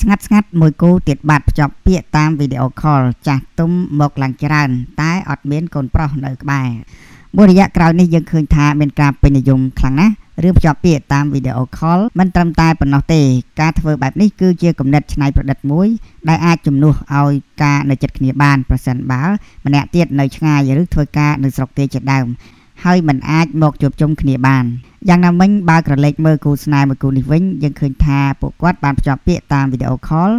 ស្ងាត់ស្ងាត់មួយគូទៀតបាត់ភ្ជាប់ពាក្យតាមវីដេអូខលចាស់ទុំមកឡើងច្រើន តែអត់មានកូនប្រុសនៅក្បែរមួយរយៈក្រោយនេះយើងឃើញថាមានការពេញនិយមខ្លាំងណាស់រឿងភ្ជាប់ពាក្យតាមវីដេអូខលមិនត្រឹមតែប៉ុណ្ណោះទេការធ្វើបែបនេះគឺជាគំនិតច្នៃប្រឌិតមួយដែលអាចជំនួសឲ្យការនៅចិត្តគ្នាបានប្រសិនបើម្នាក់ទៀតនៅឆ្ងាយឬធ្វើការនៅស្រុកគេជាដើមហើយមិនអាចមកជួបជុំគ្នាបានយ៉ាងណាមិញបើក្រឡេកមើលគូស្នេហ៍មួយគូនេះវិញយើងឃើញថាពួកគាត់បានភ្ជាប់ពាក្យតាមវីដេអូខល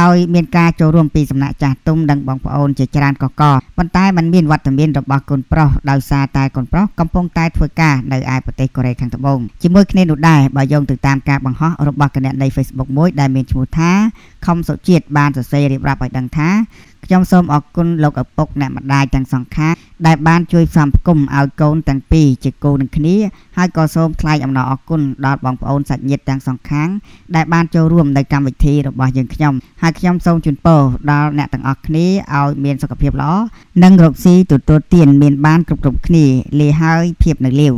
ដោយមានការចូលរួមពីសំណាក់ចាស់ទុំនិងបងប្អូនជាច្រើនកកប៉ុន្តែมันមានវត្តមានរបស់កូនប្រុសដោយសារតែកូនប្រុសកំពុងតែធ្វើការនៅឯប្រទេសកូរ៉េខាងត្បូងជាមួយគ្នានោះដែរបើយោងទៅតាមការបង្ហោះរបស់គណនី Facebook មួយដែលមានឈ្មោះថាខំសុជាតិបានសរសេររៀបរាប់ឲ្យដឹងថាខ្ញុំសូមអរគុណលោកឪពុកអ្នកម្ដាយទាំងសងខាងដែលបានជួយផ្សំផ្គុំឲ្យកូនទាំងពីរជាគូនឹងគ្នាហើយក៏សូមថ្លែងអំណរអគុណដល់បងប្អូនសាច់ញាតិទាំងសងខាង ដែលបានចូលរួមនៅកម្មវិធីរបស់យើងខ្ញុំហើយខ្ញុំសូមជូនពរដល់អ្នកទាំងអស់គ្នាឲ្យមានសុខភាពល្អនិងរកស៊ីទទួលទានមានបានគ្រប់គ្រប់គ្នាលាហើយភាពនៅលាវ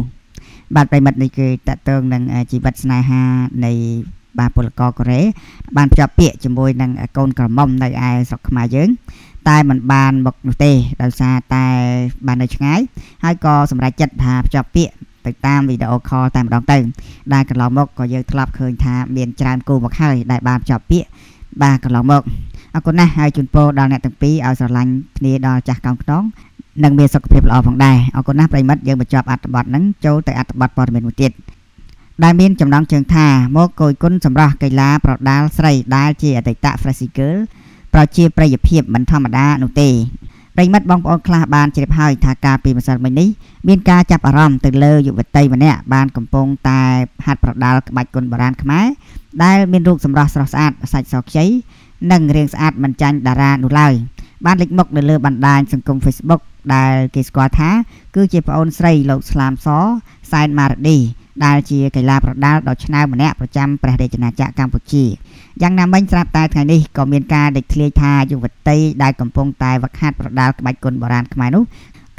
បាទប្រិមិត្តនេះគឺតកតងនឹងជីវិតស្នេហានៃបាទពលករកូរ៉េបានភ្ជាប់ពាក្យជាមួយនឹងកូនក្រមុំនៅឯស្រុកខ្មែរយើង តែมันបានមកនោះទេដោយសារតែបាននៅឆ្ងាយហើយក៏សម្រេចចិត្តថាភ្ជាប់ពាក្យ ទៅតាមវីដេអូខលតែម្ដងទៅ ដែលកន្លងមកក៏យើងធ្លាប់ឃើញថាមានច្រើនគូមកហើយដែលបានភ្ជាប់ពាក្យបាទកន្លងមកអរគុណណាស់ហើយជូនពរដល់អ្នកទាំងពីរឲ្យស្រឡាញ់គ្នាដល់ចាស់កោងខ្នងនិងមានសុខភាពល្អផងដែរអរគុណណាស់ប្រិមិត្តយើងបញ្ចប់អត្ថបទហ្នឹងចូលទៅអត្ថបទព័ត៌មានមួយទៀតដែលមានចំណងជើងថាមកគយគុណសម្រាប់កីឡាប្រដាល់ស្រីដែលជាអតីត Flashy Girl ប្រជាប្រិយភាពមិនធម្មតានោះទេ ប្រិមិត្តបងប្អូនខ្លះបានជ្រាបហើយថាការពីម្សិលមិញនេះមានការចាប់អារម្មណ៍ទៅលើយុវតីម្នាក់បានកំពុងតែហាត់ប្រដាល់ក្បាច់គុនបុរាណខ្មែរដែលមានរូបសម្រស់ស្រស់ស្អាតសាច់សខ្ចីនិងរាងស្អាតមិនចាញ់តារានោះឡើយបានលេចមុខនៅលើបណ្ដាញសង្គម Facebook ដែលគេស្គាល់ថា គឺជាប្អូនស្រីលោកស្លាមសសែនម៉ារឌី ដែលជាកីឡាប្រដាល់ដ៏ឆ្នើមម្នាក់ប្រចាំព្រះរាជាណាចក្រកម្ពុជាយ៉ាងណាមិញស្រាប់តែថ្ងៃនេះក៏មានការដេកធ្លាយថាយុវតីដែលកំពុងតែវឹកហាត់ប្រដាល់ក្បាច់គុនបុរាណខ្មែរនោះ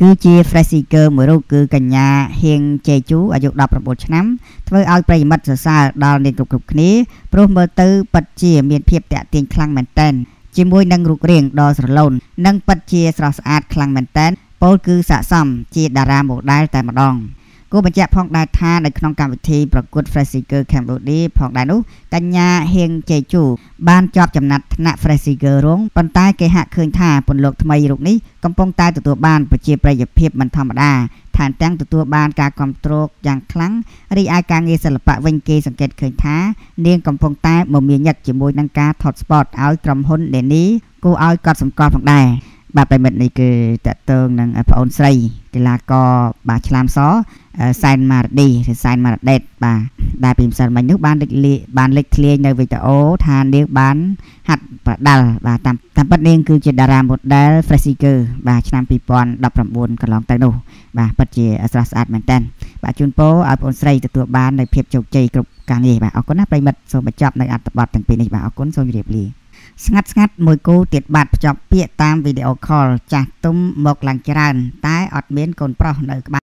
គឺជា Freshy Girl មួយរូបគឺកញ្ញាហៀងជេជូអាយុ19ឆ្នាំធ្វើឲ្យប្រិយមិត្តសរសើរដល់នាងគ្រប់គ្រប់គ្នាព្រោះមើលទៅពិតជាមានភាពតាក់ទាញខ្លាំងមែនទែនជាមួយនឹងរូបរាងដ៏ស្រឡូននិងពិតជាស្រស់ស្អាតខ្លាំងមែនទែនពោលគឺស័កសមជាតារាម៉ូដែលតែម្ដង។ គួរបញ្ជាក់ផងដែរថានៅក្នុងកម្មវិធីប្រកួត Fresh Seeker Cambodia ផងដែរនោះកញ្ញាហៀងជេជូបានជាប់ចំណាត់ថ្នាក់ Fresh Seeker រងប៉ុន្តែគេហាក់ឃើញថាពន្លកថ្មីរូបនេះកំពុងតែទទួលបានប្រជាប្រិយភាពមិនធម្មតាថែមទាំងទទួលបានការគ្រប់គ្រងយ៉ាងខ្លាំងរីឯការងារសិល្បៈវិញគេសង្កេតឃើញថានាងកំពុងតែមមាញឹកជាមួយនឹងការថត spot ឲ្យក្រុមហ៊ុន Lenny គួរឲ្យកត់សម្គាល់ផងដែរបាទប្រិមិត្តនេះគឺតកតងនឹងប្អូនស្រីកីឡាករបាទឆ្លាមស សែនម៉ារឌីឬសែនម៉ារដេតបាទដែលពីម្សិលមិញនោះបានលេចលីបានលេចធ្លាយនៅវីដេអូថានាងបានហាត់ប្រដាល់បាទតាមតាមពិតនាងគឺជាតារា model Freshy Girl បាទឆ្នាំ2019កន្លងទៅនោះបាទពិតជាស្រស់ស្អាតមែនតើបាទជូនពរឲ្យបងស្រីទទួលបាននូវភាពជោគជ័យគ្រប់ការងារបាទអរគុណណាប្រិមិត្តសូមបញ្ចប់នៅអត្ថបទទាំងពីរនេះបាទអរគុណសូមជម្រាបលាស្ងាត់ស្ងាត់មួយគូទៀតបាត់ភ្ជាប់ពាក្យតាមវីដេអូខលចាស់ទុំមកឡើងច្រើន តែអត់មានកូនប្រុសនៅក្បែរ